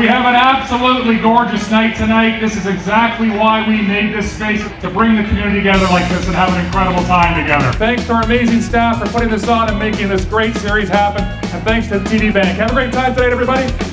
We have an absolutely gorgeous night tonight. This is exactly why we made this space to bring the community together like this and have an incredible time together. Thanks to our amazing staff for putting this on and making this great series happen. And thanks to TD Bank. Have a great time tonight, everybody.